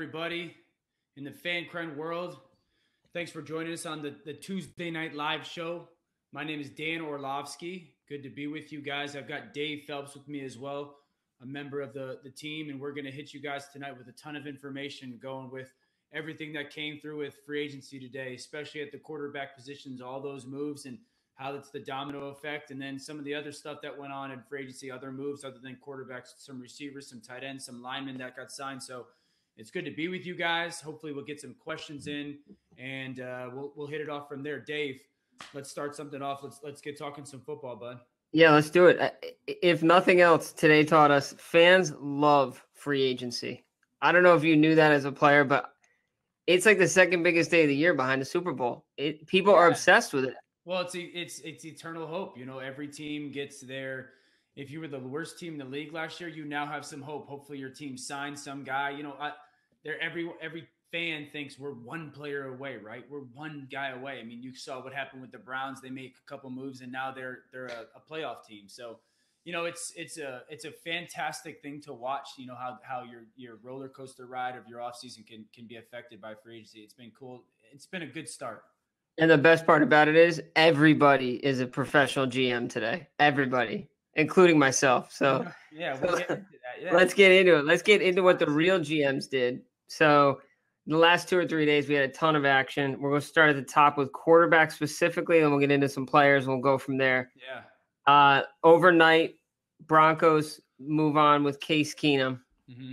everybody in the Fancred world. Thanks for joining us on the, the Tuesday night live show. My name is Dan Orlovsky. Good to be with you guys. I've got Dave Phelps with me as well, a member of the, the team, and we're going to hit you guys tonight with a ton of information going with everything that came through with free agency today, especially at the quarterback positions, all those moves and how that's the domino effect, and then some of the other stuff that went on in free agency, other moves other than quarterbacks, some receivers, some tight ends, some linemen that got signed. So it's good to be with you guys. Hopefully, we'll get some questions in, and uh, we'll we'll hit it off from there. Dave, let's start something off. Let's let's get talking some football, bud. Yeah, let's do it. If nothing else, today taught us fans love free agency. I don't know if you knew that as a player, but it's like the second biggest day of the year behind the Super Bowl. It people yeah. are obsessed with it. Well, it's it's it's eternal hope. You know, every team gets their if you were the worst team in the league last year, you now have some hope. Hopefully, your team signs some guy. You know, I, they're every every fan thinks we're one player away, right? We're one guy away. I mean, you saw what happened with the Browns. They make a couple moves and now they're they're a, a playoff team. So, you know, it's it's a it's a fantastic thing to watch. You know how how your your roller coaster ride of your offseason can can be affected by free agency. It's been cool. It's been a good start. And the best part about it is everybody is a professional GM today. Everybody including myself. So yeah, we'll get yeah, let's get into it. Let's get into what the real GMs did. So the last two or three days, we had a ton of action. We're going to start at the top with quarterback specifically, and we'll get into some players. And we'll go from there. Yeah. Uh, overnight, Broncos move on with Case Keenum. Mm-hmm.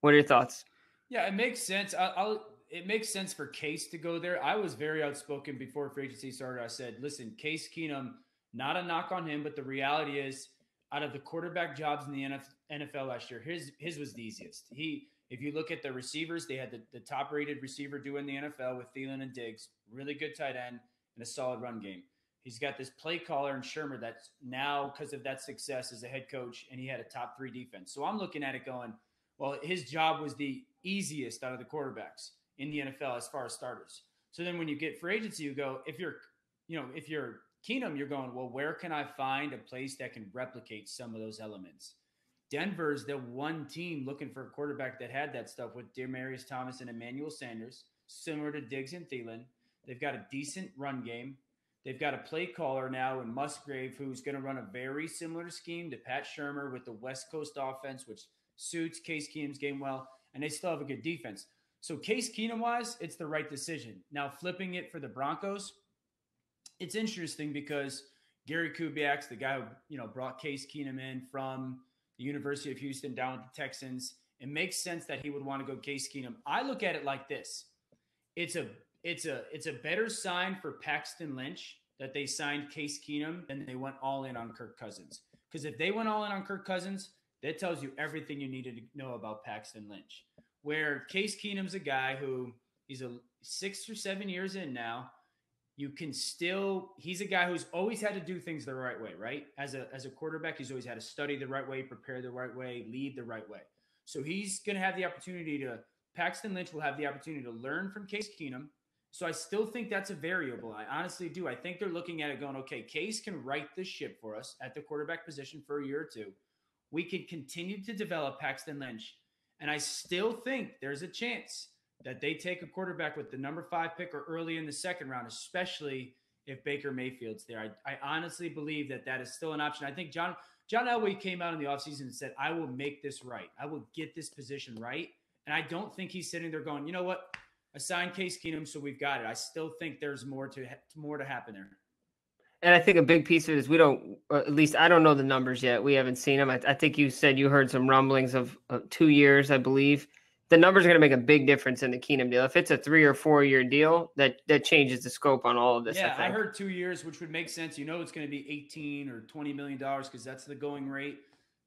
What are your thoughts? Yeah, it makes sense. I, I'll. It makes sense for Case to go there. I was very outspoken before free agency started. I said, "Listen, Case Keenum." Not a knock on him, but the reality is, out of the quarterback jobs in the NFL last year, his his was the easiest. He, if you look at the receivers, they had the, the top rated receiver doing the NFL with Thielen and Diggs, really good tight end, and a solid run game. He's got this play caller in Shurmur that's now because of that success as a head coach, and he had a top three defense. So I'm looking at it going, well, his job was the easiest out of the quarterbacks in the NFL as far as starters. So then when you get free agency, you go, if you're, you know, if you're Keenum, you're going, well, where can I find a place that can replicate some of those elements? Denver's the one team looking for a quarterback that had that stuff with Demaryius Thomas and Emmanuel Sanders, similar to Diggs and Thielen. They've got a decent run game. They've got a play caller now in Musgrave who's going to run a very similar scheme to Pat Shurmur with the West Coast offense, which suits Case Keenum's game well, and they still have a good defense. So Case Keenum wise, it's the right decision. Now flipping it for the Broncos – it's interesting because Gary Kubiak's the guy who you know brought Case Keenum in from the University of Houston down to the Texans. It makes sense that he would want to go Case Keenum. I look at it like this: it's a it's a it's a better sign for Paxton Lynch that they signed Case Keenum than they went all in on Kirk Cousins. Because if they went all in on Kirk Cousins, that tells you everything you needed to know about Paxton Lynch. Where Case Keenum's a guy who he's a six or seven years in now you can still he's a guy who's always had to do things the right way right? As a as a quarterback he's always had to study the right way prepare the right way lead the right way. So he's going to have the opportunity to paxton lynch will have the opportunity to learn from case keenum. So i still think that's a variable. I honestly do. I think they're looking at it going okay case can right this ship for us at the quarterback position for a year or two. We can continue to develop paxton lynch. And i still think there's a chance that they take a quarterback with the number five pick or early in the second round, especially if Baker Mayfield's there. I, I honestly believe that that is still an option. I think John John Elway came out in the offseason and said, I will make this right. I will get this position right. And I don't think he's sitting there going, you know what? Assign Case Keenum, so we've got it. I still think there's more to more to happen there. And I think a big piece of it is we don't, at least I don't know the numbers yet. We haven't seen them. I, I think you said you heard some rumblings of uh, two years, I believe the numbers are going to make a big difference in the Keenum deal. If it's a three or four year deal, that that changes the scope on all of this. Yeah, I, I heard two years, which would make sense. You know, it's going to be eighteen or twenty million dollars because that's the going rate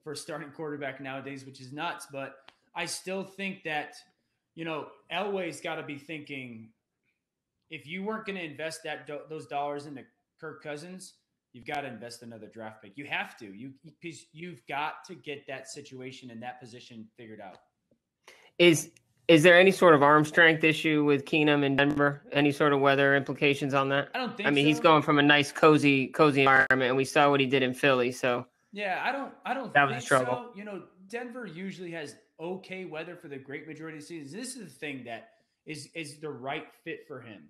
for a starting quarterback nowadays, which is nuts. But I still think that you know Elway's got to be thinking if you weren't going to invest that do- those dollars into Kirk Cousins, you've got to invest another draft pick. You have to. You because you've got to get that situation and that position figured out. Is is there any sort of arm strength issue with Keenum in Denver? Any sort of weather implications on that? I don't think. I mean, so. he's going from a nice, cozy, cozy environment, and we saw what he did in Philly. So yeah, I don't. I don't. That was a trouble. So. You know, Denver usually has okay weather for the great majority of the seasons. This is the thing that is is the right fit for him.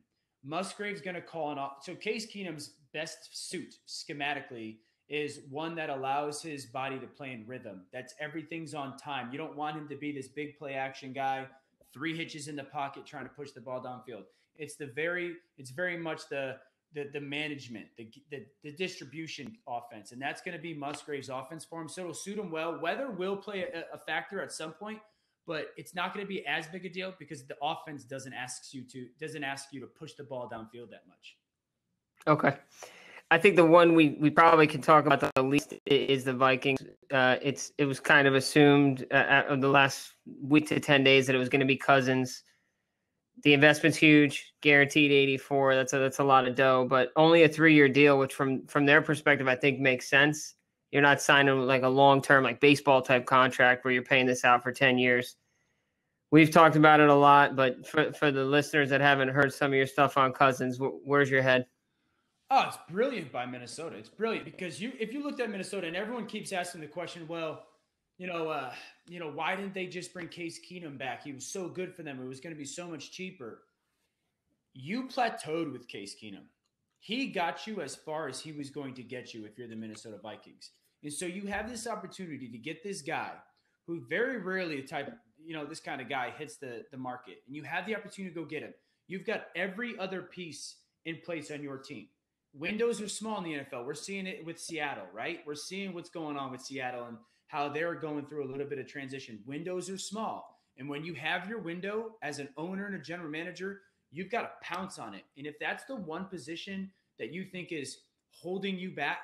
Musgrave's going to call an off. So Case Keenum's best suit schematically is one that allows his body to play in rhythm. That's everything's on time. You don't want him to be this big play action guy, three hitches in the pocket trying to push the ball downfield. It's the very it's very much the the, the management, the, the, the distribution offense, and that's going to be Musgrave's offense for him. So it'll suit him well. Weather will play a, a factor at some point, but it's not going to be as big a deal because the offense doesn't ask you to doesn't ask you to push the ball downfield that much. Okay. I think the one we, we probably can talk about the least is the Vikings. Uh, it's it was kind of assumed uh, the last week to ten days that it was going to be Cousins the investment's huge, guaranteed 84. That's a that's a lot of dough, but only a three year deal, which from from their perspective, I think makes sense. You're not signing like a long term like baseball type contract where you're paying this out for 10 years. We've talked about it a lot, but for for the listeners that haven't heard some of your stuff on Cousins, where's your head? Oh, it's brilliant by Minnesota. It's brilliant because you if you looked at Minnesota and everyone keeps asking the question, well, you know, uh, you know, why didn't they just bring Case Keenum back? He was so good for them. It was going to be so much cheaper. You plateaued with Case Keenum. He got you as far as he was going to get you if you're the Minnesota Vikings. And so you have this opportunity to get this guy who very rarely type, you know, this kind of guy hits the, the market. And you have the opportunity to go get him. You've got every other piece in place on your team. Windows are small in the NFL. We're seeing it with Seattle, right? We're seeing what's going on with Seattle and how they're going through a little bit of transition. Windows are small. And when you have your window as an owner and a general manager, you've got to pounce on it. And if that's the one position that you think is holding you back,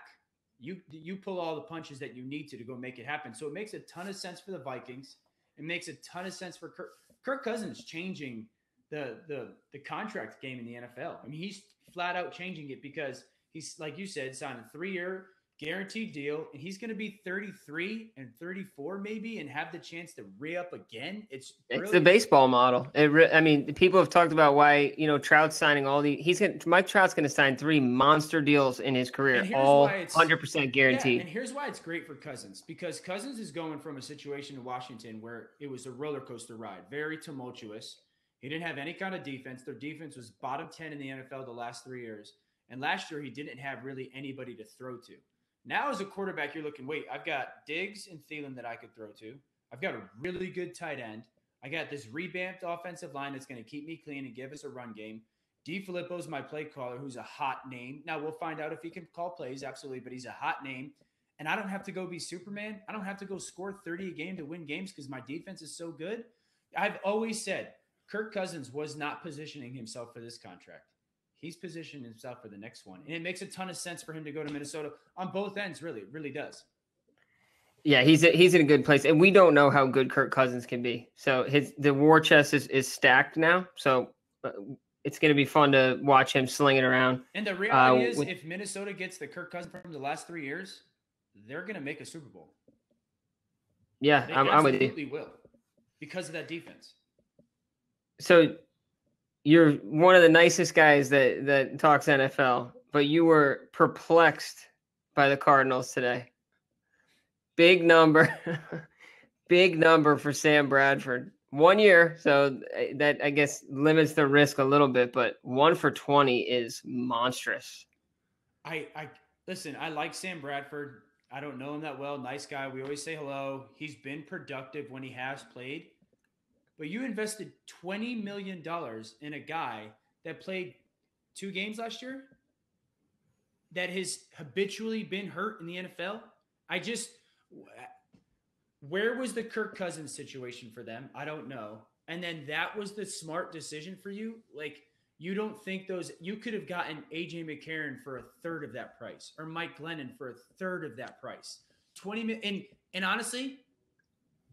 you you pull all the punches that you need to to go make it happen. So it makes a ton of sense for the Vikings. It makes a ton of sense for Kirk, Kirk Cousins changing the the the contract game in the NFL. I mean, he's flat out changing it because he's like you said, signed a three year, guaranteed deal, and he's going to be 33 and 34 maybe, and have the chance to re up again. It's it's the baseball model. It re- I mean, people have talked about why you know Trout's signing all the. He's going Mike Trout's going to sign three monster deals in his career, all 100 percent guaranteed. Yeah, and here's why it's great for Cousins because Cousins is going from a situation in Washington where it was a roller coaster ride, very tumultuous. He didn't have any kind of defense. Their defense was bottom 10 in the NFL the last three years. And last year, he didn't have really anybody to throw to. Now, as a quarterback, you're looking, wait, I've got Diggs and Thielen that I could throw to. I've got a really good tight end. I got this revamped offensive line that's going to keep me clean and give us a run game. DeFilippo's my play caller, who's a hot name. Now we'll find out if he can call plays, absolutely, but he's a hot name. And I don't have to go be Superman. I don't have to go score 30 a game to win games because my defense is so good. I've always said Kirk Cousins was not positioning himself for this contract he's positioned himself for the next one. And it makes a ton of sense for him to go to Minnesota on both ends, really. It really does. Yeah, he's a, he's in a good place, and we don't know how good Kirk Cousins can be. So his the war chest is, is stacked now. So uh, it's going to be fun to watch him sling it around. And the reality uh, is, with, if Minnesota gets the Kirk Cousins from the last three years, they're going to make a Super Bowl. Yeah, they I'm, I'm with you. Will because of that defense. So you're one of the nicest guys that that talks NFL, but you were perplexed by the Cardinals today. Big number, big number for Sam Bradford. One year, so eh, that I guess limits the risk a little bit, but one for twenty is monstrous. I I listen. I like Sam Bradford. I don't know him that well. Nice guy. We always say hello. He's been productive when he has played but you invested $20 million in a guy that played two games last year that has habitually been hurt in the NFL. I just, where was the Kirk Cousins situation for them? I don't know. And then that was the smart decision for you. Like, you don't think those, you could have gotten AJ McCarron for a third of that price or Mike Glennon for a third of that price. 20 and, and honestly,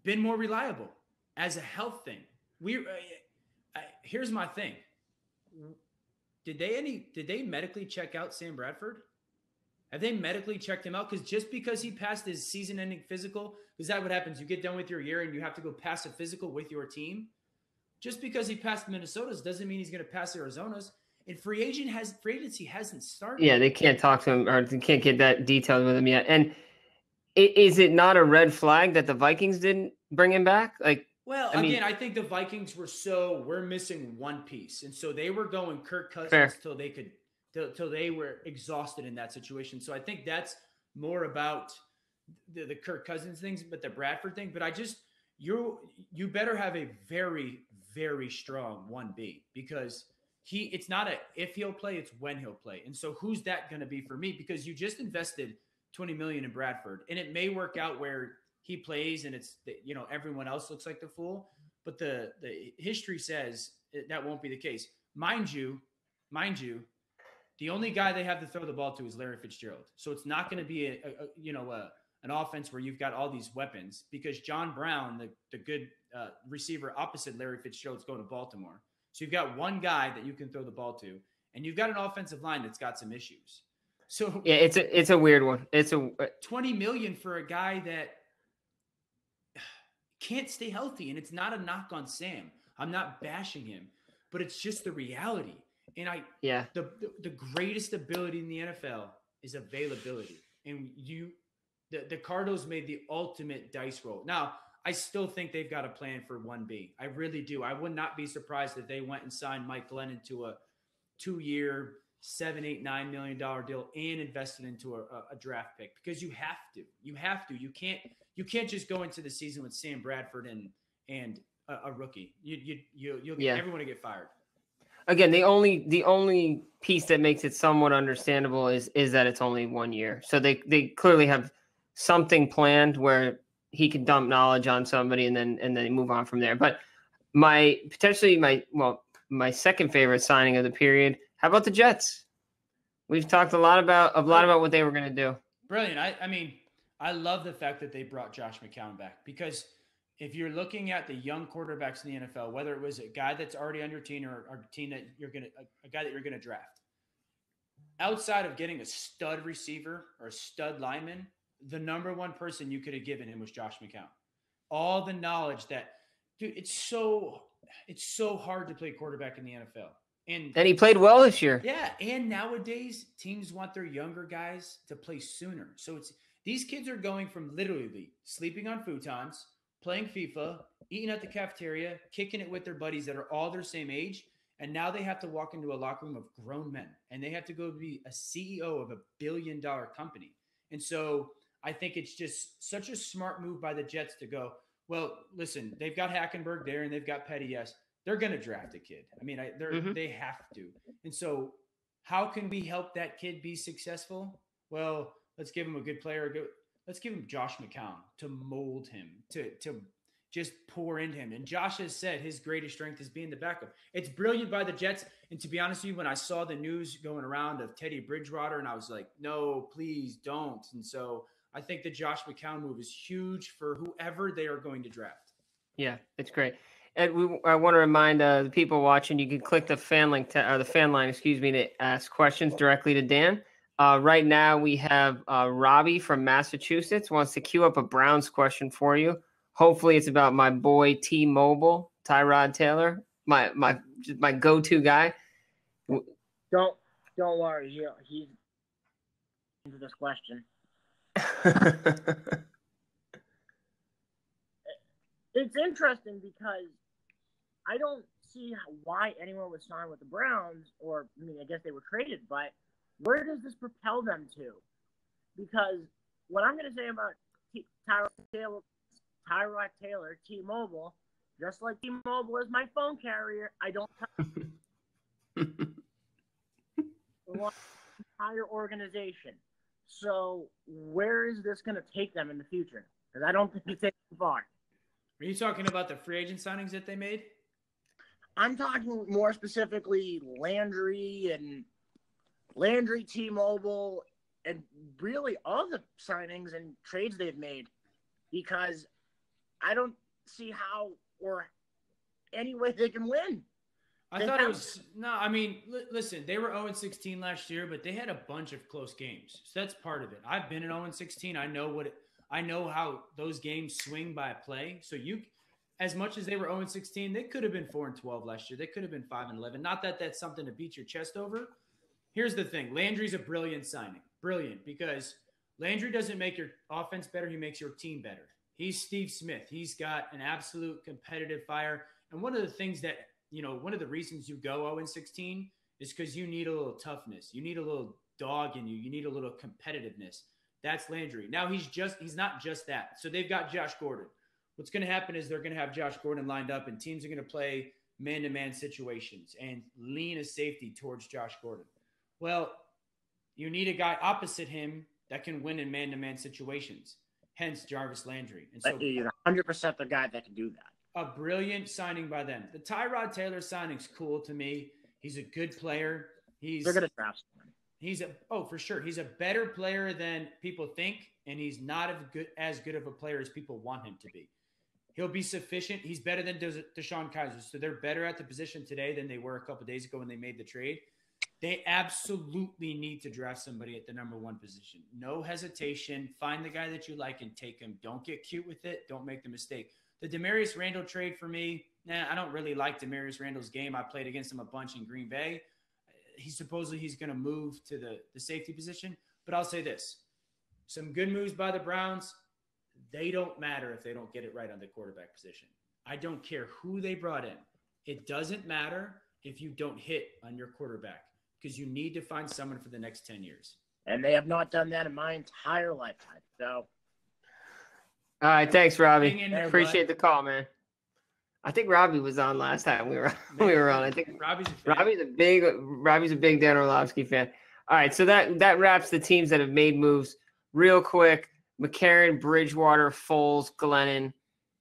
been more reliable as a health thing. We uh, here's my thing. Did they any did they medically check out Sam Bradford? Have they medically checked him out? Because just because he passed his season-ending physical, because that what happens. You get done with your year and you have to go pass a physical with your team. Just because he passed Minnesota's doesn't mean he's going to pass Arizona's. And free agent has free agency hasn't started. Yeah, they can't talk to him or they can't get that detailed with him yet. And Is it not a red flag that the Vikings didn't bring him back? Like, well, I again, mean, I think the Vikings were so we're missing one piece, and so they were going Kirk Cousins fair. till they could till, till they were exhausted in that situation. So I think that's more about the, the Kirk Cousins things, but the Bradford thing. But I just you you better have a very very strong one B because he it's not a if he'll play, it's when he'll play. And so who's that going to be for me? Because you just invested 20 million in Bradford, and it may work out where he plays and it's you know everyone else looks like the fool, but the the history says that won't be the case. Mind you, mind you, the only guy they have to throw the ball to is Larry Fitzgerald. So it's not going to be a, a, you know a, an offense where you've got all these weapons because John Brown, the the good uh, receiver opposite Larry Fitzgerald, is going to Baltimore. So you've got one guy that you can throw the ball to, and you've got an offensive line that's got some issues. So yeah, it's a it's a weird one. It's a uh, twenty million for a guy that can't stay healthy, and it's not a knock on Sam. I'm not bashing him, but it's just the reality. And I yeah the the, the greatest ability in the NFL is availability, and you the the Cardinals made the ultimate dice roll. Now I still think they've got a plan for 1B. I really do. I would not be surprised if they went and signed Mike Glennon to a two year, seven, eight, nine million dollar deal and invested into a, a, draft pick because you have to. You have to. You can't. You can't just go into the season with Sam Bradford and and a, a rookie. You you you you'll get yeah. everyone to get fired. Again, the only the only piece that makes it somewhat understandable is is that it's only one year. So they they clearly have something planned where he can dump knowledge on somebody and then and then move on from there. But my potentially my well my second favorite signing of the period. How about the Jets? We've talked a lot about a lot about what they were going to do. Brilliant. I, I mean, I love the fact that they brought Josh McCown back because if you're looking at the young quarterbacks in the NFL, whether it was a guy that's already on your team or, or a team that you're gonna a, a guy that you're gonna draft, outside of getting a stud receiver or a stud lineman, the number one person you could have given him was Josh McCown. All the knowledge that, dude, it's so it's so hard to play quarterback in the NFL. And and he played well this year. Yeah, and nowadays teams want their younger guys to play sooner. So it's these kids are going from literally sleeping on futons, playing FIFA, eating at the cafeteria, kicking it with their buddies that are all their same age, and now they have to walk into a locker room of grown men and they have to go be a CEO of a billion dollar company. And so I think it's just such a smart move by the Jets to go, well, listen, they've got Hackenberg there and they've got Petty. Yes, they're going to draft a kid. I mean, I, they're, mm-hmm. they have to. And so, how can we help that kid be successful? Well, let's give him a good player. Let's give him Josh McCown to mold him, to, to just pour into him. And Josh has said his greatest strength is being the backup. It's brilliant by the Jets. And to be honest with you, when I saw the news going around of Teddy Bridgewater, and I was like, no, please don't. And so I think the Josh McCown move is huge for whoever they are going to draft. Yeah, it's great. And we, I want to remind uh, the people watching, you can click the fan link to, or the fan line, excuse me, to ask questions directly to Dan. Uh, right now, we have uh, Robbie from Massachusetts wants to queue up a Browns question for you. Hopefully, it's about my boy T-Mobile, Tyrod Taylor, my my my go-to guy. Don't don't worry, he, he's into this question. it's interesting because I don't see why anyone would sign with the Browns, or I mean, I guess they were traded, but where does this propel them to? Because what I'm going to say about T- Tyrod Taylor, Tyrod Taylor, T-Mobile, just like T-Mobile is my phone carrier, I don't. entire organization. So where is this going to take them in the future? Because I don't think it's taking far. Are you talking about the free agent signings that they made? I'm talking more specifically Landry and Landry, T-Mobile, and really all the signings and trades they've made, because I don't see how or any way they can win. I thought it was no. I mean, li- listen, they were 0 16 last year, but they had a bunch of close games. So that's part of it. I've been in 0 16. I know what it, I know how those games swing by play. So you, as much as they were 0 16, they could have been 4 and 12 last year. They could have been 5 and 11. Not that that's something to beat your chest over. Here's the thing: Landry's a brilliant signing, brilliant because Landry doesn't make your offense better, he makes your team better. He's Steve Smith. He's got an absolute competitive fire. And one of the things that, you know, one of the reasons you go 0 16 is because you need a little toughness. You need a little dog in you. You need a little competitiveness. That's Landry. Now he's just he's not just that. So they've got Josh Gordon. What's going to happen is they're going to have Josh Gordon lined up, and teams are going to play man-to-man situations and lean a safety towards Josh Gordon. Well, you need a guy opposite him that can win in man-to-man situations. Hence Jarvis Landry. And so, you're 100 percent the guy that can do that. A brilliant signing by them. The Tyrod Taylor signing's cool to me. He's a good player. He's they're going to draft someone. He's a oh for sure. He's a better player than people think, and he's not as good as good of a player as people want him to be. He'll be sufficient. He's better than DeShone Kizer, so they're better at the position today than they were a couple days ago when they made the trade. They absolutely need to draft somebody at the number one position. No hesitation. Find the guy that you like and take him. Don't get cute with it. Don't make the mistake. The Damarious Randall trade for me, nah, I don't really like Damarious Randall's game. I played against him a bunch in Green Bay he supposedly he's going to move to the the safety position. But I'll say this: some good moves by the Browns. They don't matter if they don't get it right on the quarterback position. I don't care who they brought in. It doesn't matter if you don't hit on your quarterback because you need to find someone for the next 10 years. And they have not done that in my entire lifetime. So, all right. Thanks, Robbie. Appreciate the call, man. I think Robbie was on last time we were we were on. I think Robbie's a Robbie's a big Robbie's a big Dan Orlovsky fan. All right, so that that wraps the teams that have made moves real quick. McCarron, Bridgewater, Foles, Glennon.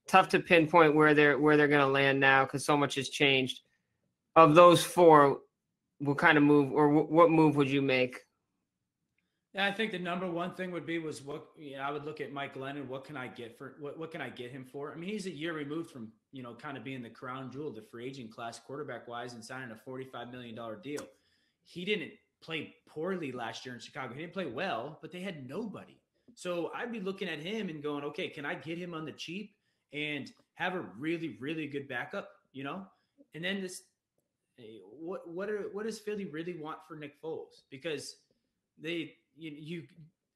Tough to pinpoint where they're where they're going to land now because so much has changed. Of those four, what kind of move or what move would you make? Yeah, I think the number one thing would be was what you know, I would look at Mike Glennon. What can I get for what? What can I get him for? I mean, he's a year removed from you know kind of being the crown jewel, the free agent class, quarterback wise, and signing a forty-five million dollar deal. He didn't play poorly last year in Chicago. He didn't play well, but they had nobody. So I'd be looking at him and going, okay, can I get him on the cheap and have a really, really good backup? You know, and then this, Eh, what what are what does Philly really want for Nick Foles? Because they you, you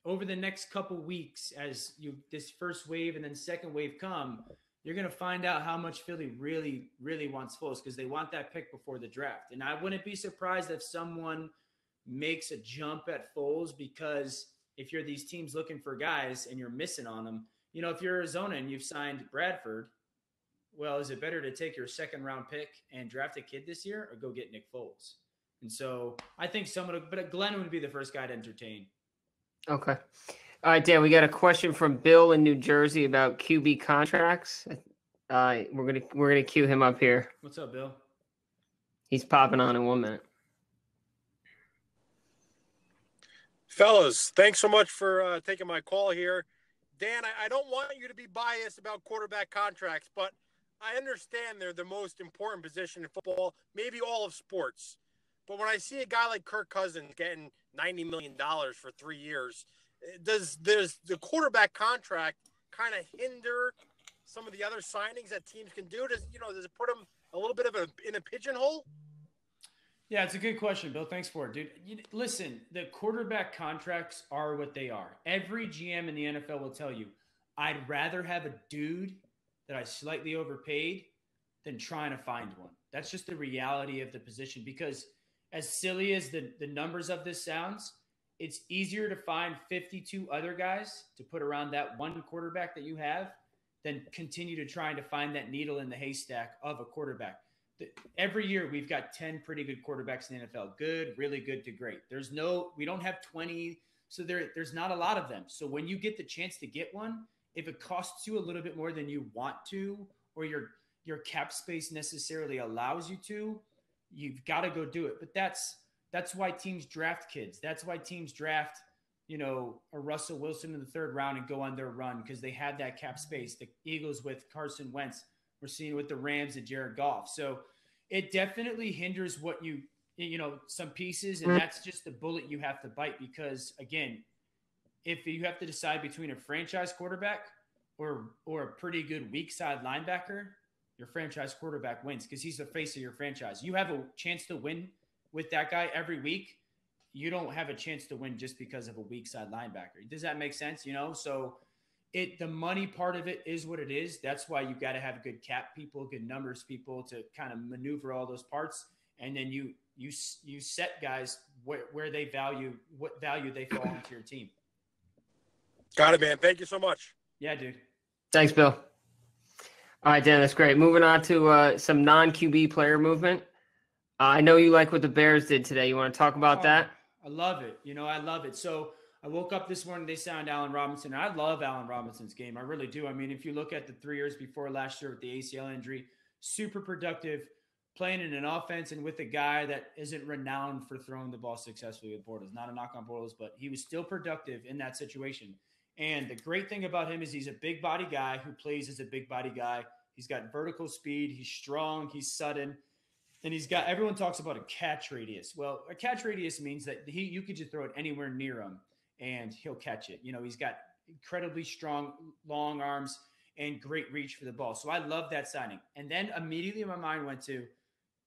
over the next couple weeks as you this first wave and then second wave come, you're to find out how much Philly really, really wants Foles because they want that pick before the draft. And I wouldn't be surprised if someone makes a jump at Foles because if you're these teams looking for guys and you're missing on them, you know, if you're Arizona and you've signed Bradford, well, is it better to take your second round pick and draft a kid this year or go get Nick Foles? And so I think someone, but Glenn would be the first guy to entertain. Okay. All right, Dan, we got a question from Bill in New Jersey about QB contracts. Uh, we're gonna we're gonna cue him up here. What's up, Bill? He's popping on in one minute. Fellas, thanks so much for uh, taking my call here. Dan, I, I don't want you to be biased about quarterback contracts, but I understand they're the most important position in football, maybe all of sports. But when I see a guy like Kirk Cousins getting ninety million dollars for three years, eh, does does the quarterback contract kind of hinder some of the other signings that teams can do? Does you know does it put them a little bit of a in a pigeonhole? Yeah, it's a good question, Bill. Thanks for it, dude. You, listen, the quarterback contracts are what they are. Every GM in the NFL will tell you, I'd rather have a dude that I slightly overpaid than trying to find one. That's just the reality of the position because as silly as the, the numbers of this sounds, it's easier to find 52 other guys to put around that one quarterback that you have than continue to trying to find that needle in the haystack of a quarterback. Every year we've got 10 pretty good quarterbacks in the NFL. Good, really good to great. There's no we don't have 20 so there there's not a lot of them. So when you get the chance to get one, if it costs you a little bit more than you want to or your your cap space necessarily allows you to, you've got to go do it. But that's that's why teams draft kids. That's why teams draft, you know, a Russell Wilson in the third round and go on their run because they had that cap space. The Eagles with Carson Wentz. We're seeing with the Rams and Jared Goff. So it definitely hinders what you you know some pieces, and that's just the bullet you have to bite because again, if you have to decide between a franchise quarterback or or a pretty good weak side linebacker, your franchise quarterback wins because he's the face of your franchise. You have a chance to win with that guy every week. you don't have a chance to win just because of a weak side linebacker. Does that make sense? You know, so it the money part of it is what it is. That's why you got to have good cap people, good numbers people to kind of maneuver all those parts, and then you you you set guys where, where they value what value they fall into your team. Got it, man. Thank you so much. Yeah, dude. Thanks, Bill. All right, Dan, that's great. Moving on to uh, some non QB player movement. Uh, I know you like what the Bears did today. You want to talk about Oh, that? I love it. You know, I love it. So I woke up this morning, they signed Allen Robinson. I love Allen Robinson's game. I really do. I mean, if you look at the three years before last year with the ACL injury, super productive, playing in an offense and with a guy that isn't renowned for throwing the ball successfully with Bortles. Not a knock on Bortles, but he was still productive in that situation. And the great thing about him is he's a big body guy who plays as a big body guy. He's got vertical speed, he's strong, he's sudden and he's got everyone talks about a catch radius. Well, a catch radius means that he you could just throw it anywhere near him and he'll catch it. You know, he's got incredibly strong long arms and great reach for the ball. So I love that signing. And then immediately my mind went to,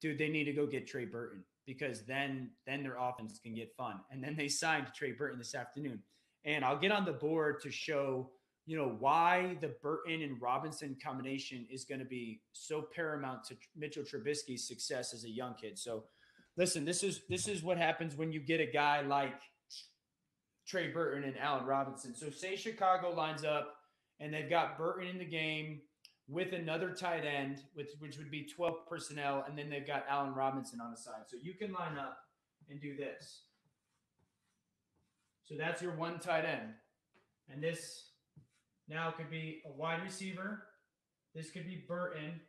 dude, they need to go get Trey Burton because then then their offense can get fun. And then they signed Trey Burton this afternoon. And I'll get on the board to show you know why the Burton and Robinson combination is going to be so paramount to Mitchell Trubisky's success as a young kid. So, listen, this is this is what happens when you get a guy like Trey Burton and Allen Robinson. So, say Chicago lines up and they've got Burton in the game with another tight end, which which would be 12 personnel, and then they've got Allen Robinson on the side. So you can line up and do this. So that's your one tight end, and this now could be a wide receiver. This could be Burton.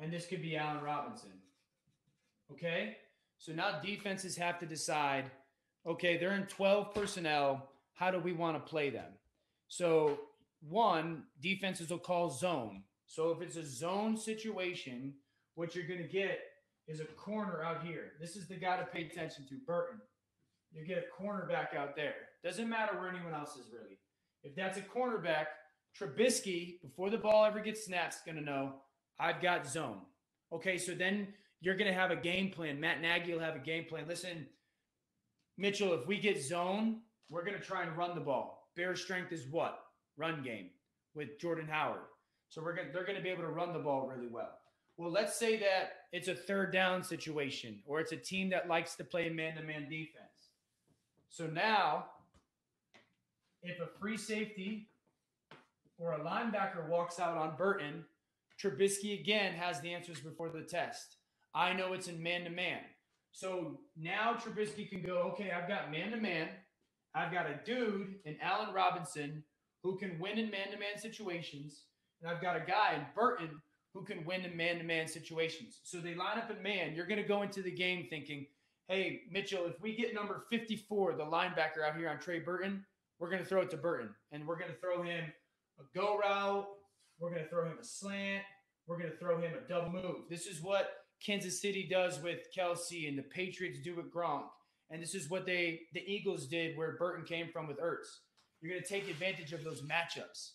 And this could be Allen Robinson. Okay? So now defenses have to decide okay, they're in 12 personnel. How do we want to play them? So, one, defenses will call zone. So, if it's a zone situation, what you're going to get is a corner out here. This is the guy to pay attention to, Burton. You get a cornerback out there. Doesn't matter where anyone else is really. If that's a cornerback, Trubisky, before the ball ever gets snapped, is going to know I've got zone. Okay, so then you're going to have a game plan. Matt Nagy will have a game plan. Listen, Mitchell, if we get zone, we're going to try and run the ball. Bear strength is what? Run game with Jordan Howard. So we're going to, they're going to be able to run the ball really well. Well, let's say that it's a third down situation or it's a team that likes to play man-to-man defense. So now if a free safety or a linebacker walks out on Burton, Trubisky again has the answers before the test. I know it's in man to man. So now Trubisky can go, okay, I've got man to man. I've got a dude in Allen Robinson who can win in man to man situations. And I've got a guy in Burton who can win in man to man situations. So they line up in man. You're going to go into the game thinking, hey, Mitchell, if we get number 54, the linebacker out here on Trey Burton, we're going to throw it to Burton and we're going to throw him a go route. We're going to throw him a slant. We're going to throw him a double move. This is what Kansas City does with Kelce and the Patriots do with Gronk. And this is what they the Eagles did where Burton came from with Ertz. You're going to take advantage of those matchups.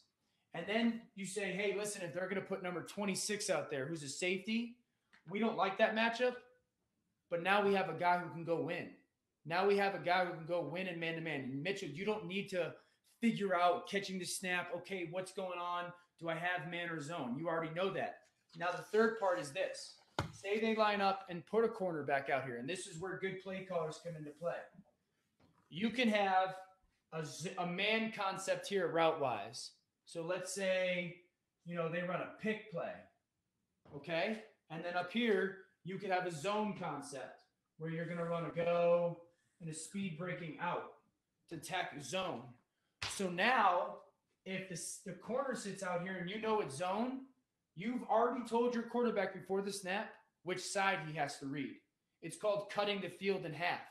And then you say, hey, listen, if they're going to put number 26 out there who's a safety, we don't like that matchup. But now we have a guy who can go win. Now we have a guy who can go win in man to man. Mitchell, you don't need to figure out catching the snap. Okay, what's going on? Do I have man or zone? You already know that. Now, the third part is this say they line up and put a cornerback out here, and this is where good play callers come into play. You can have a, a man concept here route wise. So let's say, you know, they run a pick play. Okay. And then up here, you could have a zone concept where you're going to run a go and a speed breaking out to attack zone. So now, if the corner sits out here and you know it's zone, you've already told your quarterback before the snap which side he has to read. It's called cutting the field in half.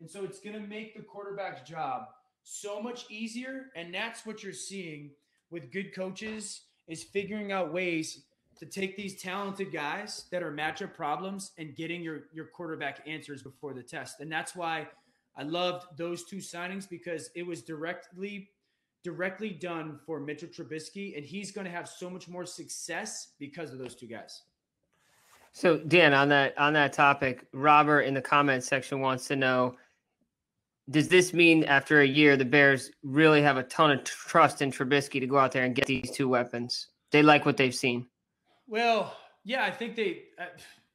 And so it's going to make the quarterback's job so much easier. And that's what you're seeing with good coaches is figuring out ways to take these talented guys that are matchup problems and getting your your quarterback answers before the test. And that's why I loved those two signings because it was directly directly done for Mitchell Trubisky and he's going to have so much more success because of those two guys. So Dan, on that on that topic, Robert in the comments section wants to know does this mean after a year the Bears really have a ton of trust in Trubisky to go out there and get these two weapons? They like what they've seen. Well, yeah, I think they uh,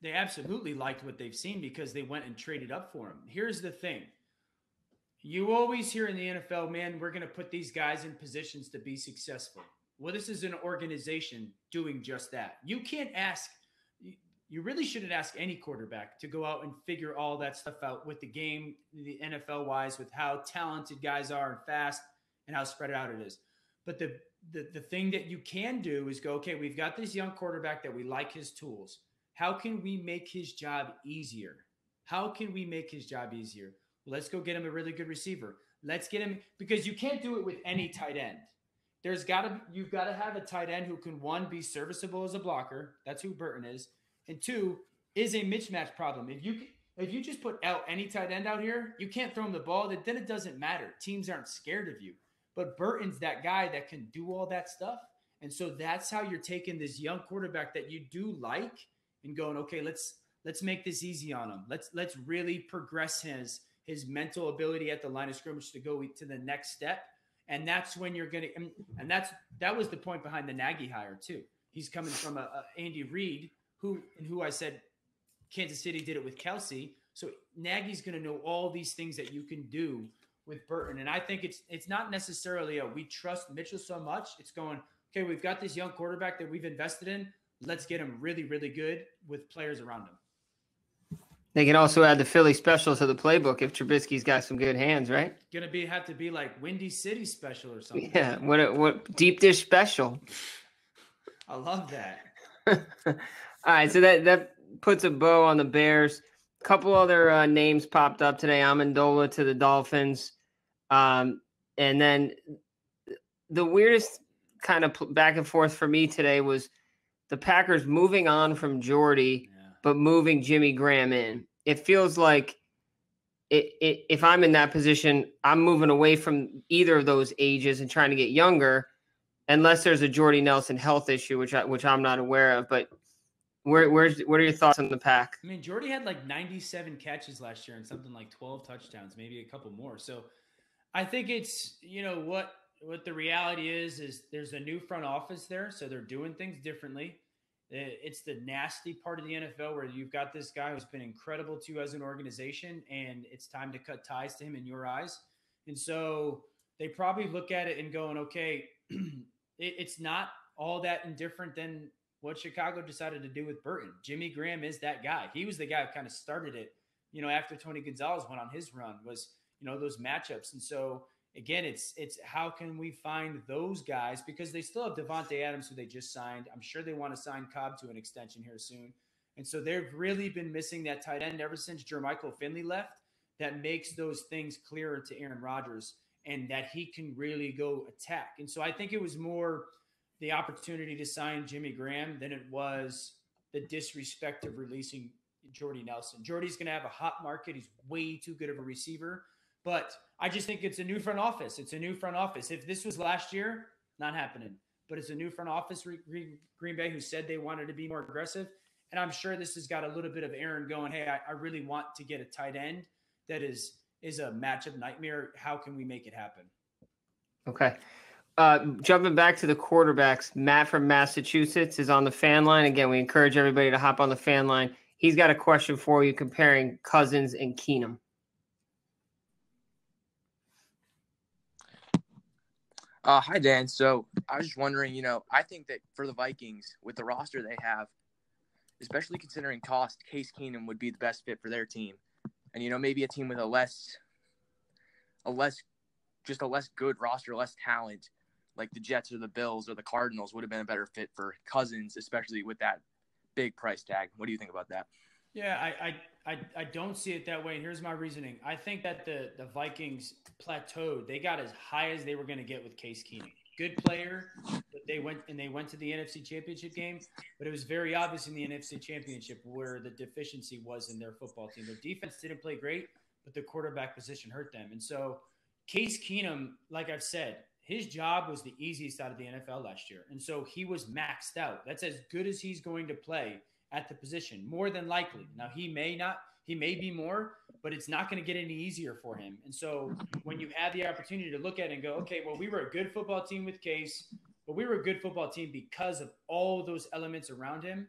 they absolutely liked what they've seen because they went and traded up for him. Here's the thing. You always hear in the NFL, man, we're going to put these guys in positions to be successful. Well, this is an organization doing just that. You can't ask you really shouldn't ask any quarterback to go out and figure all that stuff out with the game, the NFL wise, with how talented guys are and fast and how spread out it is. But the, the the thing that you can do is go, okay, we've got this young quarterback that we like his tools. How can we make his job easier? How can we make his job easier? Let's go get him a really good receiver. Let's get him because you can't do it with any tight end. There's got to you've got to have a tight end who can one be serviceable as a blocker. That's who Burton is and two is a mismatch problem. If you if you just put out any tight end out here, you can't throw him the ball. That then it doesn't matter. Teams aren't scared of you. But Burton's that guy that can do all that stuff. And so that's how you're taking this young quarterback that you do like and going, okay, let's let's make this easy on him. Let's let's really progress his his mental ability at the line of scrimmage to go to the next step. And that's when you're gonna and and that's that was the point behind the Nagy hire too. He's coming from a, a Andy Reid who and who I said Kansas City did it with Kelce. So Nagy's to know all these things that you can do with Burton, and I think it's it's not necessarily a we trust Mitchell so much. It's going okay. We've got this young quarterback that we've invested in. Let's get him really, really good with players around him. They can also add the Philly special to the playbook if Trubisky's got some good hands, right? Gonna be have to be like Windy City special or something. Yeah, what a, what deep dish special. I love that. All right, so that that puts a bow on the Bears. A couple other uh, names popped up today. Amendola to the Dolphins, um, and then the weirdest kind of back and forth for me today was the Packers moving on from Jordy, yeah. but moving Jimmy Graham in. It feels like it, it, if I'm in that position, I'm moving away from either of those ages and trying to get younger, unless there's a Jordy Nelson health issue, which I, which I'm not aware of. But where, where's what are your thoughts on the pack? I mean, Jordy had like 97 catches last year and something like 12 touchdowns, maybe a couple more. So I think it's you know what what the reality is is there's a new front office there, so they're doing things differently. It's the nasty part of the NFL where you've got this guy who's been incredible to you as an organization, and it's time to cut ties to him in your eyes. And so they probably look at it and going, okay, it's not all that indifferent than what Chicago decided to do with Burton. Jimmy Graham is that guy. He was the guy who kind of started it, you know, after Tony Gonzalez went on his run was, you know, those matchups. And so again, it's it's how can we find those guys because they still have Davante Adams who they just signed. I'm sure they want to sign Cobb to an extension here soon. And so they've really been missing that tight end ever since Jermichael Finley left. That makes those things clearer to Aaron Rodgers and that he can really go attack. And so I think it was more the opportunity to sign Jimmy Graham than it was the disrespect of releasing Jordy Nelson. Jordy's going to have a hot market. He's way too good of a receiver. But I just think it's a new front office. It's a new front office. If this was last year, not happening. But it's a new front office, Green Bay, who said they wanted to be more aggressive. And I'm sure this has got a little bit of Aaron going, hey, I, I really want to get a tight end that is is a matchup nightmare. How can we make it happen? Okay. Uh, jumping back to the quarterbacks, Matt from Massachusetts is on the fan line. Again, we encourage everybody to hop on the fan line. He's got a question for you comparing Cousins and Keenum. Uh, hi, Dan. So I was just wondering, you know, I think that for the Vikings, with the roster they have, especially considering cost, Case Keenum would be the best fit for their team. And, you know, maybe a team with a less, a less, just a less good roster, less talent like the Jets or the Bills or the Cardinals would have been a better fit for Cousins, especially with that big price tag. What do you think about that? Yeah, I, I, I, I don't see it that way. And here's my reasoning. I think that the, the Vikings plateaued. They got as high as they were going to get with Case Keenum. Good player, but they went and they went to the NFC Championship game. But it was very obvious in the NFC Championship where the deficiency was in their football team. Their defense didn't play great, but the quarterback position hurt them. And so Case Keenum, like I've said, his job was the easiest out of the NFL last year. And so he was maxed out. That's as good as he's going to play at the position, more than likely. Now, he may not, he may be more, but it's not going to get any easier for him. And so when you have the opportunity to look at it and go, okay, well, we were a good football team with Case, but we were a good football team because of all those elements around him.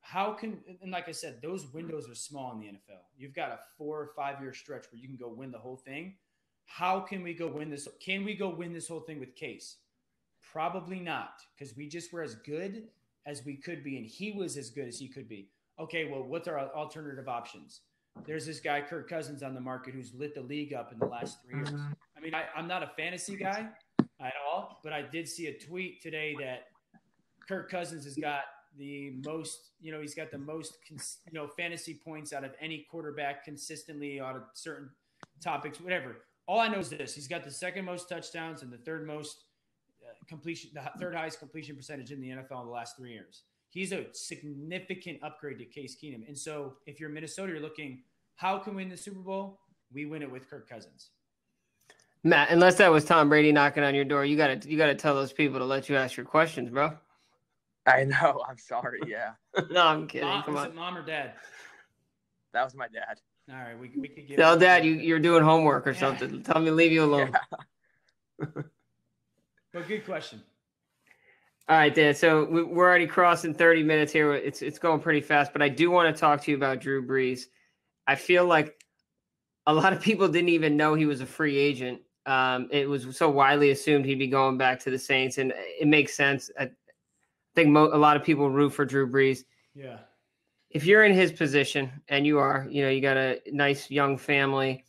How can, and like I said, those windows are small in the NFL. You've got a four or five year stretch where you can go win the whole thing. How can we go win this? Can we go win this whole thing with Case? Probably not, because we just were as good as we could be, and he was as good as he could be. Okay, well, what's our alternative options? There's this guy, Kirk Cousins, on the market who's lit the league up in the last three years. Mm-hmm. I mean, I, I'm not a fantasy guy at all, but I did see a tweet today that Kirk Cousins has got the most, you know, he's got the most, you know, fantasy points out of any quarterback consistently on certain topics, whatever. All I know is this: he's got the second most touchdowns and the third most completion, the third highest completion percentage in the NFL in the last three years. He's a significant upgrade to Case Keenum. And so if you're Minnesota, you're looking, how can we win the Super Bowl? We win it with Kirk Cousins. Matt, unless that was Tom Brady knocking on your door, you gotta you gotta tell those people to let you ask your questions, bro. I know. I'm sorry. Yeah. no, I'm kidding. Mom, Come was on. it mom or dad? That was my dad. All right, we, we could get. Tell dad you, you're doing homework or Yeah. something. Tell me leave you alone. Yeah. But good question. All right, Dan. So we- we're already crossing 30 minutes here. It's it's going pretty fast, but I do want to talk to you about Drew Brees. I feel like a lot of people didn't even know he was a free agent. Um, it was so widely assumed he'd be going back to the Saints, and it makes sense. I think mo- a lot of people root for Drew Brees. Yeah. If you're in his position, and you are, you know, you got a nice young family.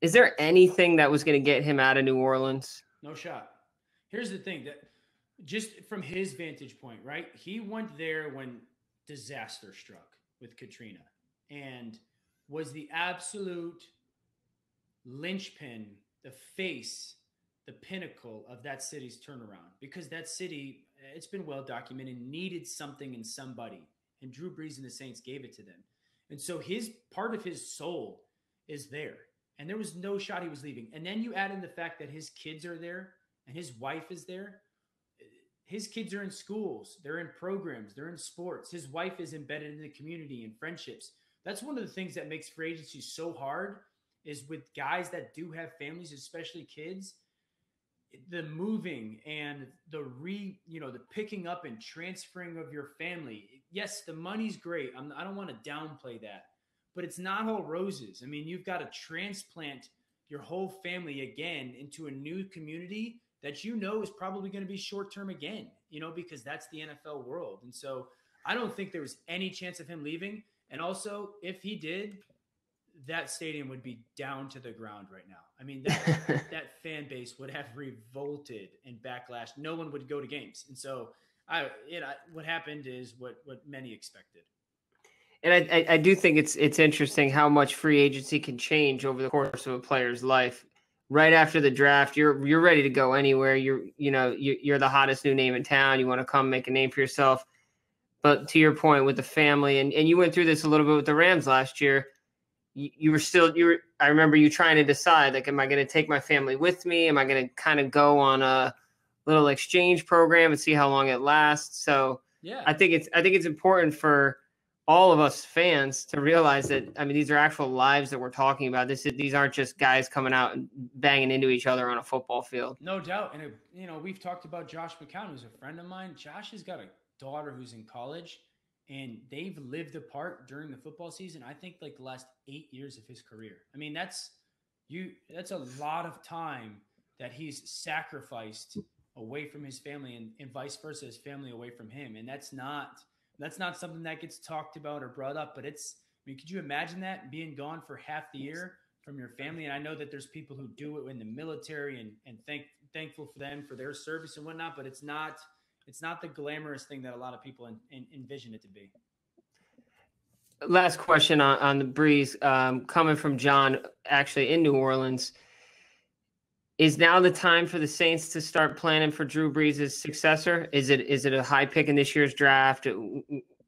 Is there anything that was going to get him out of New Orleans? No shot. Here's the thing that just from his vantage point, right? He went there when disaster struck with Katrina and was the absolute linchpin, the face, the pinnacle of that city's turnaround because that city, it's been well documented, needed something in somebody. And Drew Brees and the Saints gave it to them. And so his part of his soul is there. And there was no shot he was leaving. And then you add in the fact that his kids are there and his wife is there. His kids are in schools, they're in programs, they're in sports. His wife is embedded in the community and friendships. That's one of the things that makes free agency so hard is with guys that do have families, especially kids, the moving and the re, you know, the picking up and transferring of your family. Yes, the money's great. I'm, I don't want to downplay that, but it's not all roses. I mean, you've got to transplant your whole family again into a new community that you know is probably going to be short term again, you know, because that's the NFL world. And so I don't think there was any chance of him leaving. And also, if he did, that stadium would be down to the ground right now. I mean, that, that fan base would have revolted and backlash. No one would go to games. And so I, you know, what happened is what, what many expected. And I, I, I do think it's it's interesting how much free agency can change over the course of a player's life. Right after the draft, you're you're ready to go anywhere. You're you know you, you're the hottest new name in town. You want to come make a name for yourself. But to your point with the family, and, and you went through this a little bit with the Rams last year. You, you were still you were. I remember you trying to decide like, am I going to take my family with me? Am I going to kind of go on a little exchange program and see how long it lasts? So Yeah. I think it's I think it's important for all of us fans to realize that I mean these are actual lives that we're talking about. This is, these aren't just guys coming out and banging into each other on a football field. No doubt. And, it, you know, we've talked about Josh McCown, who's a friend of mine. Josh has got a daughter who's in college, and they've lived apart during the football season. I think like the last eight years of his career. I mean, that's you. That's a lot of time that he's sacrificed away from his family, and, and vice versa, his family away from him. And that's not that's not something that gets talked about or brought up. But it's. I mean, could you imagine that being gone for half the year? from your family. And I know that there's people who do it in the military and, and thank thankful for them for their service and whatnot, but it's not it's not the glamorous thing that a lot of people in, in, envision it to be. Last question on, on the Brees um, coming from John, actually in New Orleans. Is now the time for the Saints to start planning for Drew Brees' successor? Is it is it a high pick in this year's draft?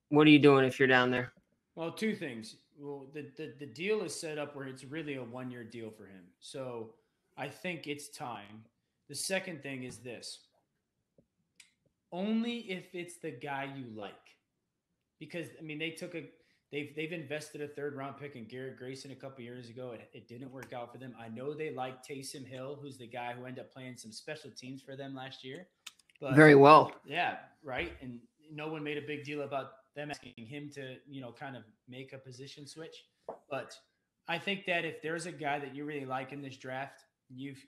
What are you doing if you're down there? Well, two things. Well, the, the, the deal is set up where it's really a one year deal for him. So I think it's time. The second thing is this only if it's the guy you like. because I mean they took a they've they've invested a third round pick in Garrett Grayson a couple years ago. It, it didn't work out for them. I know they like Taysom Hill, who's the guy who ended up playing some special teams for them last year. But very well. Yeah, right. And no one made a big deal about them asking him to, you know, kind of make a position switch. But I think that if there's a guy that you really like in this draft, you've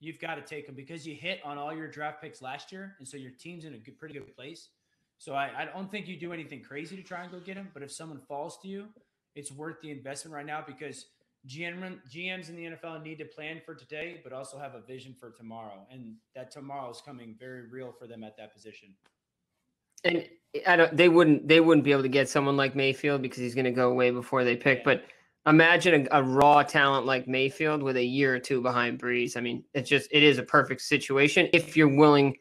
you've got to take him because you hit on all your draft picks last year, and so your team's in a good, pretty good place. So I, I don't think you do anything crazy to try and go get him. But if someone falls to you, it's worth the investment right now because GM, GMs in the NFL need to plan for today, but also have a vision for tomorrow, and that tomorrow is coming very real for them at that position. And I don't. They wouldn't. They wouldn't be able to get someone like Mayfield because he's going to go away before they pick. Yeah. But imagine a, a, raw talent like Mayfield with a year or two behind Brees. I mean, it's just it is a perfect situation if you're willing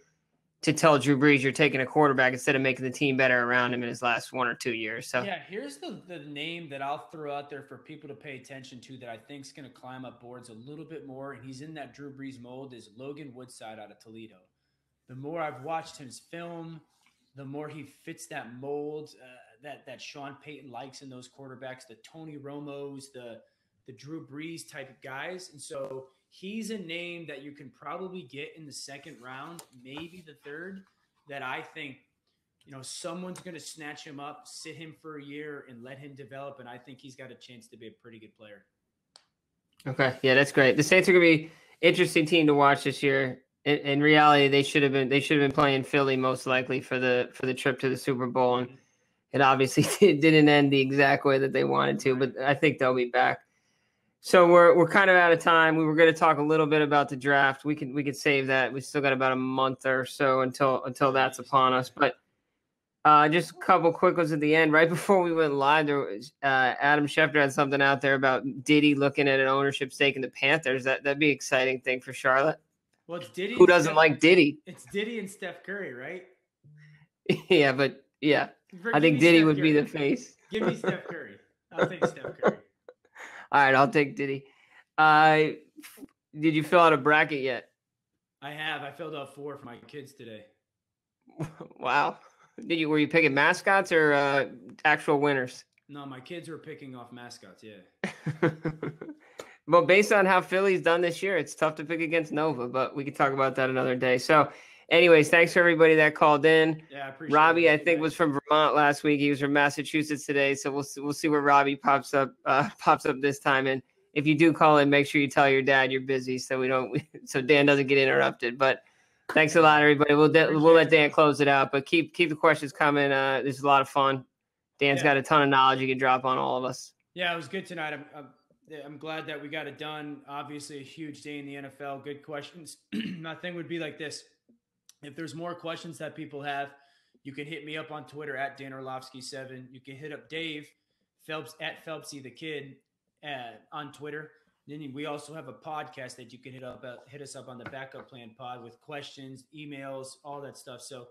to tell Drew Brees you're taking a quarterback instead of making the team better around him in his last one or two years. So yeah, here's the the name that I'll throw out there for people to pay attention to that I think is going to climb up boards a little bit more, and he's in that Drew Brees mold is Logan Woodside out of Toledo. The more I've watched his film, the more he fits that mold uh, that that Sean Payton likes in those quarterbacks, the Tony Romos, the the Drew Brees type of guys, and so he's a name that you can probably get in the second round, maybe the third, that I think, you know, someone's going to snatch him up, sit him for a year, and let him develop. And I think he's got a chance to be a pretty good player. Okay. Yeah, that's great. The Saints are going to be interesting team to watch this year. In, in, reality, they should have been they should have been playing Philly most likely for the for the trip to the Super Bowl, and it obviously didn't end the exact way that they wanted to. But I think they'll be back. So we're we're kind of out of time. We were going to talk a little bit about the draft. We can we could save that. We still got about a month or so until until that's upon us. But uh, just a couple quick ones at the end. Right before we went live, there was uh, Adam Schefter had something out there about Diddy looking at an ownership stake in the Panthers. That that'd be an exciting thing for Charlotte. Well, it's Diddy. Who doesn't Steph, like Diddy? It's Diddy and Steph Curry, right? yeah, but yeah, for, I think Diddy Steph would Curry. be the face. Give me Steph Curry. I'll take Steph Curry. All right, I'll take Diddy. Uh, did you fill out a bracket yet? I have. I filled out four for my kids today. wow. Did you were you picking mascots or uh, actual winners? No, my kids were picking off mascots. Yeah. well, based on how Philly's done this year, it's tough to pick against Nova, but we can talk about that another day. So, anyways, thanks for everybody that called in. Yeah, I appreciate Robbie, it. I think, was from Vermont last week. He was from Massachusetts today, so we'll we'll see where Robbie pops up uh, pops up this time. And if you do call in, make sure you tell your dad you're busy, so we don't so Dan doesn't get interrupted. But thanks a lot, everybody. We'll de- we'll let Dan close it out, but keep keep the questions coming. Uh, this is a lot of fun. Dan's yeah. got a ton of knowledge he can drop on all of us. Yeah, it was good tonight. I'm, I'm I'm glad that we got it done. Obviously, a huge day in the NFL. Good questions. My thing would be like this if there's more questions that people have, you can hit me up on Twitter at Dan Orlovsky7. You can hit up Dave Phelps at Phelpsy the Kid uh, on Twitter. Then we also have a podcast that you can hit up uh, hit us up on the backup plan pod with questions, emails, all that stuff. So,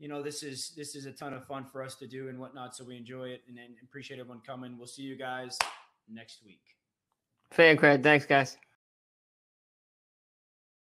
you know, this is this is a ton of fun for us to do and whatnot. So we enjoy it and, and appreciate everyone coming. We'll see you guys next week. Fancred. Thanks, guys.